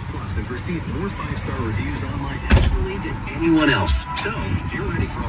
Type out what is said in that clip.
Box has received more five-star reviews online actually than anyone else. So, if you're ready for a